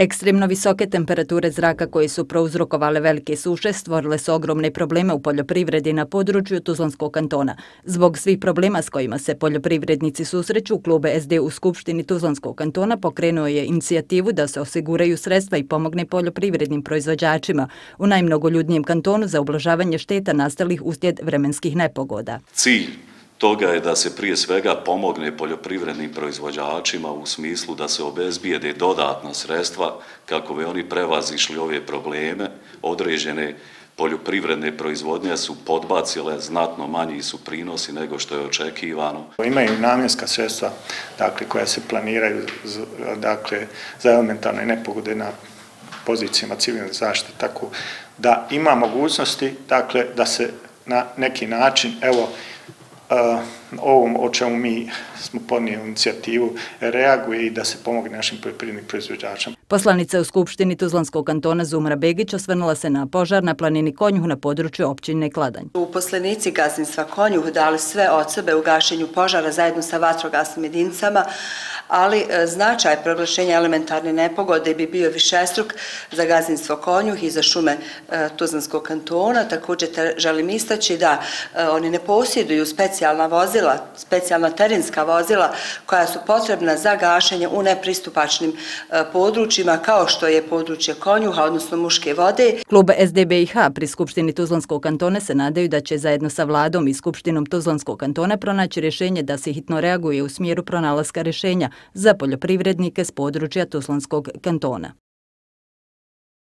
Ekstremno visoke temperature zraka koje su prouzrokovale velike suše stvorile su ogromne probleme u poljoprivredi na području Tuzlanskog kantona. Zbog svih problema s kojima se poljoprivrednici susreću, klub SD u Skupštini Tuzlanskog kantona pokrenuo je inicijativu da se osiguraju sredstva i pomogne poljoprivrednim proizvođačima u najmnogoljudnijem kantonu za ublažavanje šteta nastalih uslijed vremenskih nepogoda. Cilj toga je da se prije svega pomogne poljoprivrednim proizvođačima u smislu da se obezbijede dodatna sredstva kako bi oni prevazišli ove probleme. Određene poljoprivredne proizvodnje su podbacile, znatno manji su prinosi nego što je očekivano. Imaju namjenska sredstva dakle, koja se planiraju dakle, za elementarne nepogode na pozicijama civilne zaštite, tako da ima mogućnosti dakle, da se na neki način, evo, ovom o čemu mi smo podnijeli inicijativu reaguje i da se pomogne našim poljoprivrednim proizvođačama. Poslanica u Skupštini Tuzlanskog kantona Zumra Begić osvrnula se na požar na planini Konjuh na području općine Kladanj. U poslenici gazdinstva Konjuh dali sve od sebe u gašenju požara zajedno sa vatrogasnim jedinicama, ali e, značaj proglašenja elementarne nepogode bi bio višestruk za gazdinstvo Konjuh i za šume e, Tuzanskog Tuzlanskog kantona. Također želim istaći da e, oni ne posjeduju specijalna vozila, specijalna terenska vozila koja su potrebna za gašenje u nepristupačnim područjima kao što je područje Konjuha, odnosno muške vode. Klub SDBIH pri Skupštini Tuzlanskog kantona se nadaju da će zajedno sa vladom i Skupštinom Tuzlanskog kantona pronaći rješenje da se hitno reaguje u smjeru pronalaska rješenja za poljoprivrednike s područja Tuzlanskog kantona.